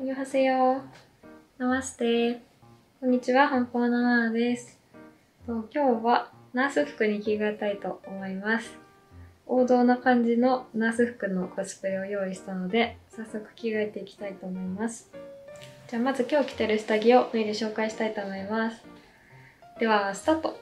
こんにちは。ナマステ。こんにちは、ハンポーナナナです。と今日はナース服に着替えたいと思います。王道な感じのナース服のコスプレを用意したので、早速着替えていきたいと思います。じゃあまず今日着てる下着を脱いで紹介したいと思います。では、スタート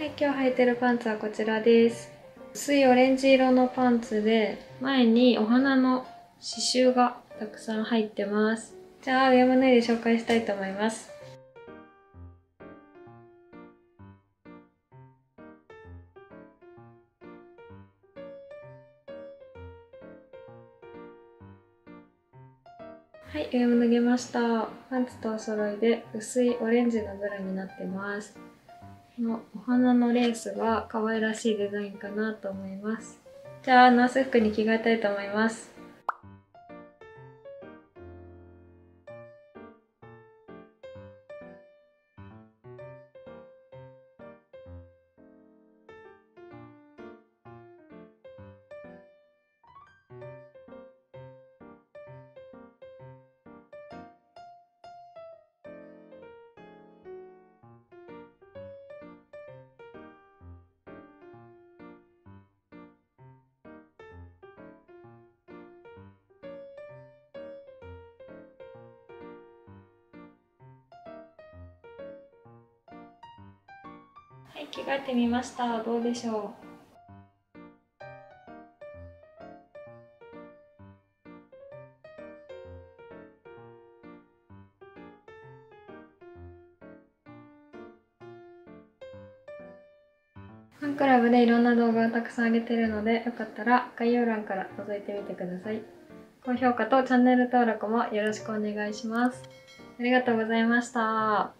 はい、今日履いてるパンツはこちらです。薄いオレンジ色のパンツで、前にお花の刺繍がたくさん入ってます。じゃあ、上も脱いで紹介したいと思います。はい、上も脱げました。パンツとお揃いで薄いオレンジのブラになってます。このお花のレースが可愛らしいデザインかなと思います。じゃあ、ナース服に着替えたいと思います。はい、着替えてみました。どうでしょう？ファンクラブでいろんな動画をたくさん上げてるので、よかったら概要欄から覗いてみてください。高評価とチャンネル登録もよろしくお願いします。ありがとうございました。